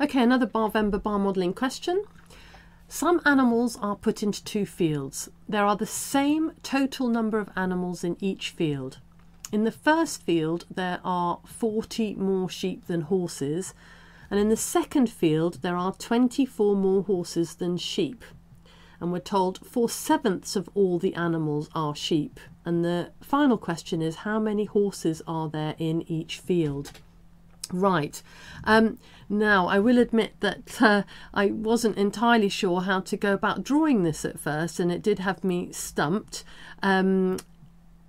Okay, another Barvember bar modelling question. Some animals are put into two fields. There are the same total number of animals in each field. In the first field, there are 40 more sheep than horses, and in the second field, there are 24 more horses than sheep. And we're told four sevenths of all the animals are sheep. And the final question is how many horses are there in each field? Right. Um, now, I will admit that uh, I wasn't entirely sure how to go about drawing this at first, and it did have me stumped. Um,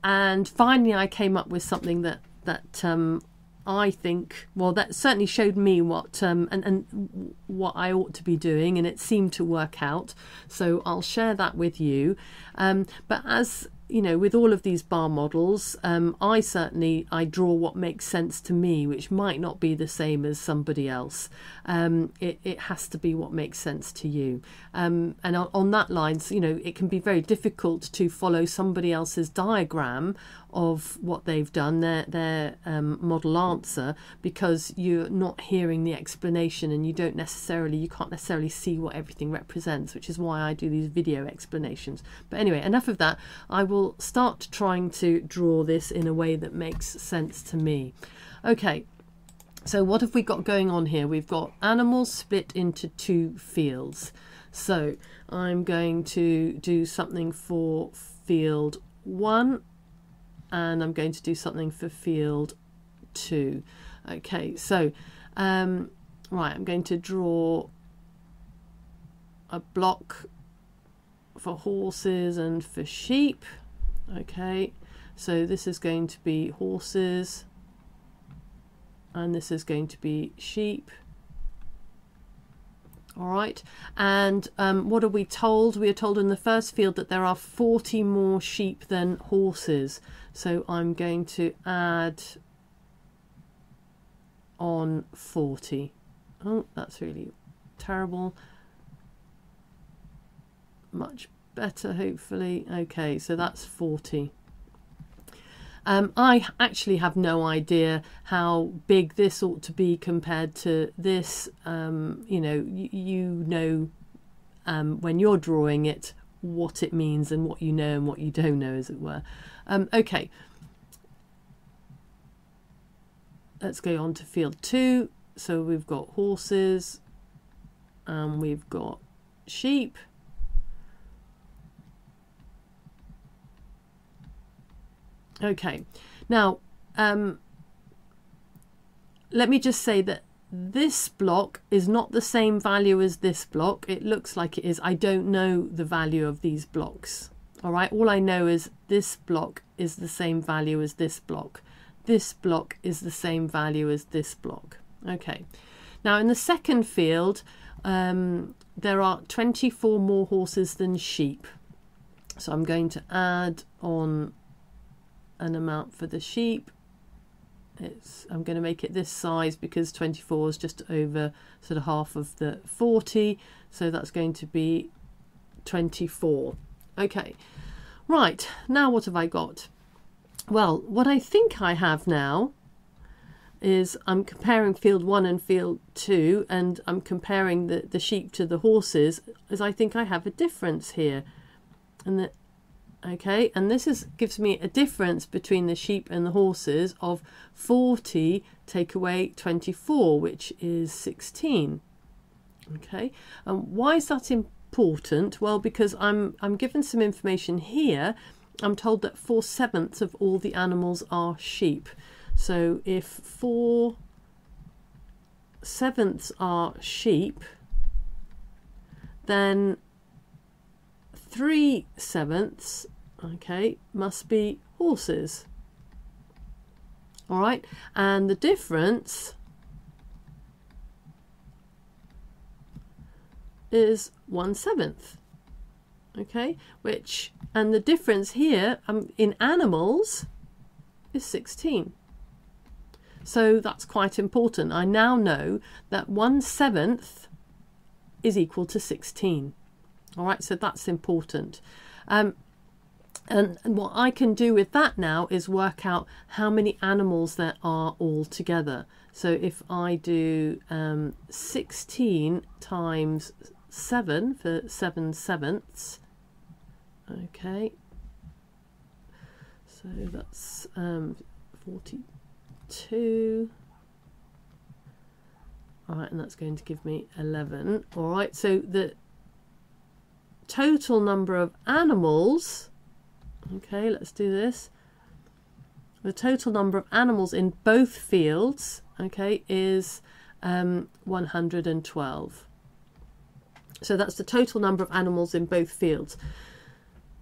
and finally, I came up with something that that um, I think, well, that certainly showed me what um, and, and what I ought to be doing, and it seemed to work out. So I'll share that with you. Um, but as you know, with all of these bar models, um, I certainly I draw what makes sense to me, which might not be the same as somebody else. Um, it, it has to be what makes sense to you. Um, and on, on that lines, you know, it can be very difficult to follow somebody else's diagram of what they've done, their their um, model answer, because you're not hearing the explanation and you don't necessarily you can't necessarily see what everything represents, which is why I do these video explanations. But anyway, enough of that. I will start trying to draw this in a way that makes sense to me. Okay. So what have we got going on here? We've got animals split into two fields. So I'm going to do something for field one and I'm going to do something for field two. Okay, so um, right, I'm going to draw a block for horses and for sheep. Okay, so this is going to be horses and this is going to be sheep. All right, and um, what are we told? We are told in the first field that there are 40 more sheep than horses. So I'm going to add on 40. Oh, that's really terrible. Much better, hopefully. Okay, so that's 40. Um, I actually have no idea how big this ought to be compared to this. Um, you know, you, you know um, when you're drawing it what it means and what you know and what you don't know, as it were. Um, okay, let's go on to field two. So we've got horses and we've got sheep. Okay, now um, let me just say that this block is not the same value as this block. It looks like it is. I don't know the value of these blocks. All right, all I know is this block is the same value as this block. This block is the same value as this block. Okay, now in the second field, um, there are 24 more horses than sheep. So I'm going to add on an amount for the sheep. It's, I'm going to make it this size because 24 is just over sort of half of the 40. So that's going to be 24. Okay, right, now what have I got? Well, what I think I have now is I'm comparing field one and field two, and I'm comparing the, the sheep to the horses, as I think I have a difference here. And the, okay, and this is gives me a difference between the sheep and the horses of 40 take away 24, which is 16. Okay, and why is that important? Well, because I'm I'm given some information here. I'm told that four sevenths of all the animals are sheep. So if four sevenths are sheep, then three sevenths, okay, must be horses. All right, and the difference is one seventh. Okay, which, and the difference here um, in animals is 16. So that's quite important. I now know that one seventh is equal to 16. All right, so that's important. Um, and, what I can do with that now is work out how many animals there are all together. So if I do um, 16 times 7 for 7 sevenths, okay, so that's um, 42. All right, and that's going to give me 11. All right, so the total number of animals, okay, let's do this. The total number of animals in both fields, okay, is um, 112. So that's the total number of animals in both fields.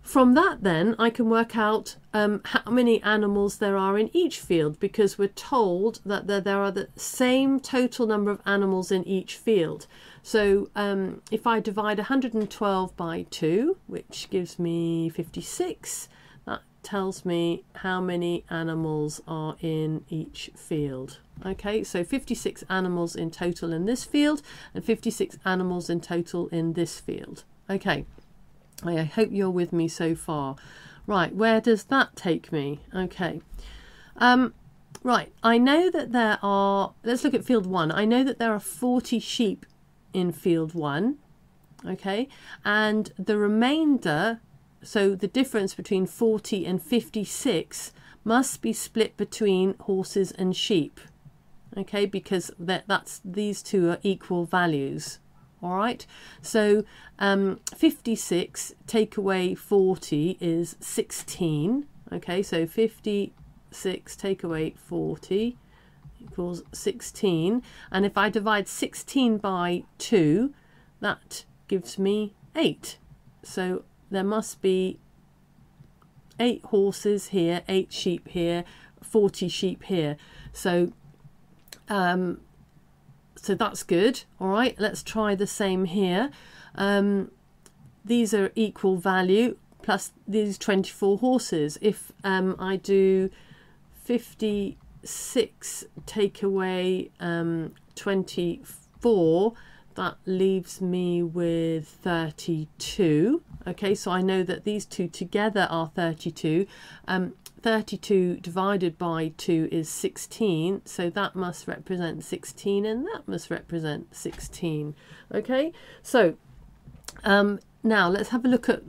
From that, then, I can work out um, how many animals there are in each field because we're told that there, there are the same total number of animals in each field. So um, if I divide 112 by 2, which gives me 56, that tells me how many animals are in each field. Okay, so 56 animals in total in this field and 56 animals in total in this field. Okay. I hope you're with me so far. Right, where does that take me? Okay. Um, right, I know that there are, let's look at field one. I know that there are 40 sheep in field one. Okay, and the remainder, so the difference between 40 and 56 must be split between horses and sheep. Okay, because that, that's these two are equal values all right? So um, 56 take away 40 is 16 okay so 56 take away 40 equals 16 and if I divide 16 by 2 that gives me 8 so there must be 8 horses here 8 sheep here 40 sheep here. So um, so that's good. All right, let's try the same here. Um, these are equal value plus these 24 horses. If um, I do 56 take away um, 24, that leaves me with 32. Okay, so I know that these two together are 32. Um, 32 divided by 2 is 16, so that must represent 16 and that must represent 16. Okay, so um, now let's have a look at,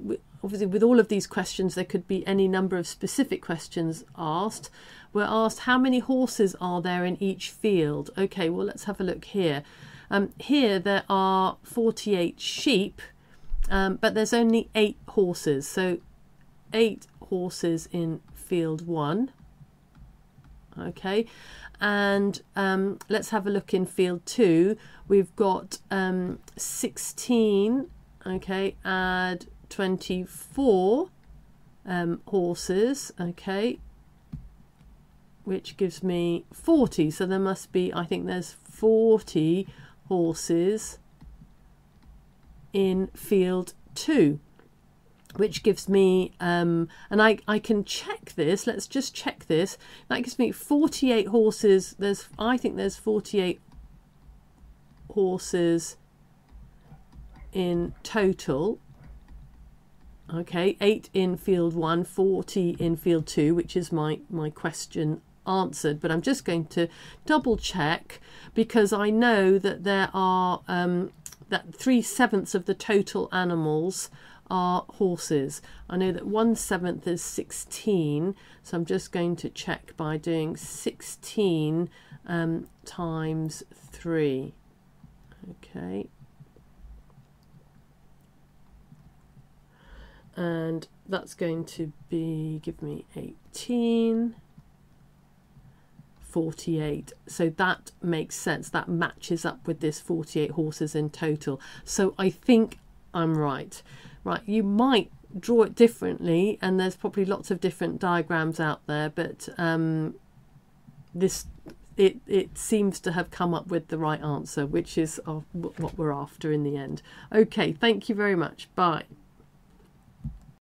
obviously with all of these questions there could be any number of specific questions asked. We're asked how many horses are there in each field? Okay, well let's have a look here. Um, here there are 48 sheep, um, but there's only 8 horses, so 8 horses in field one. Okay, and um, let's have a look in field two. We've got um, 16, okay, add 24 um, horses, okay, which gives me 40. So there must be, I think there's 40 horses in field two which gives me, um, and I, I can check this, let's just check this, that gives me 48 horses, there's, I think there's 48 horses in total, okay, 8 in field 1, 40 in field 2, which is my, my question answered, but I'm just going to double check because I know that there are, um, that 3 sevenths of the total animals are horses. I know that 1 seventh is 16, so I'm just going to check by doing 16 um, times 3. Okay. And that's going to be, give me 18. 48. So that makes sense. That matches up with this 48 horses in total. So I think I'm right right you might draw it differently and there's probably lots of different diagrams out there but um, this it it seems to have come up with the right answer which is what we're after in the end. Okay thank you very much. Bye